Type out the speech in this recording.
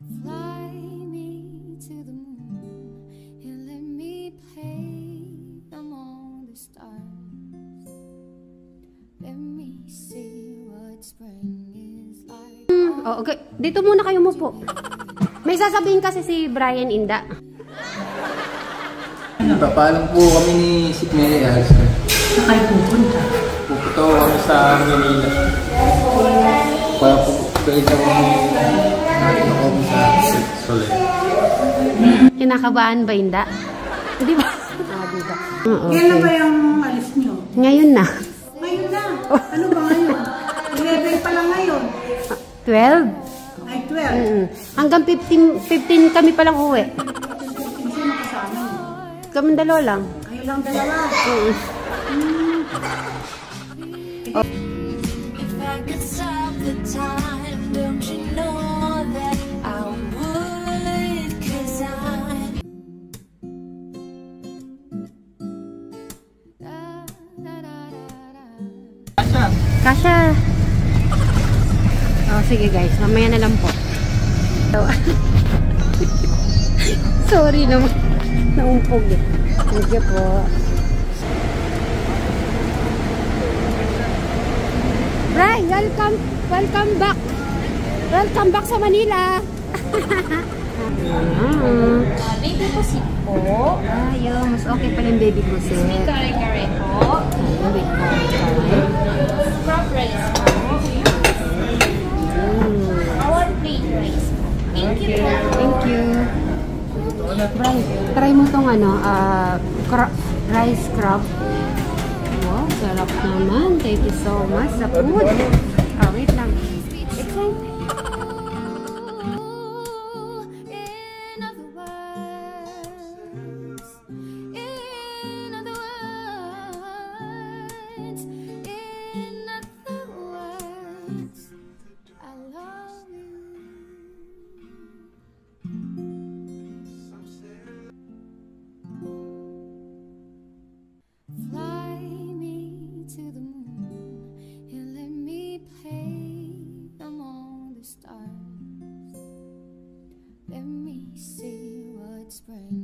Fly me to the moon and let me play among the stars. Let me see what spring is like. Hmm, oh, okay. Dito muna kayo mo po. May sasabihin kasi si Brian Inda. Papalang po kami ni Sid Mary Alas. Saan kayo pupunta? Pupunta kami sa Manila. Para po ako sa Soler. Kinakabahan ba Inda? Di ba? Ah, di ba? Oo, Kailan ba okay. yung alis nyo? Ngayon na. Ngayon na. Ano ba ngayon? 11 pa lang ngayon. 12? Ay, 12. Mm. Hanggang 15, 15 kami palang uwi. Sino kasama nyo? Kami dalawa lang. Kayo lang dalawa. Mm. If Kasha. Oh, sige guys. Mamaya na lang po. So, Sorry naman. Naumpog eh. Thank you po. Right, welcome. Welcome back. Welcome back sa Manila. Ah, Baby pusit po. Ayun, mas okay pala yung baby ko set. Kare-kare po. Ayun, wait po. Okay. Crop rice po. Mm. Our plain rice po. Thank you. Try, try mo tong ano, cra- rice crab. Wow, sarap naman. Thank you so much sa food. Spring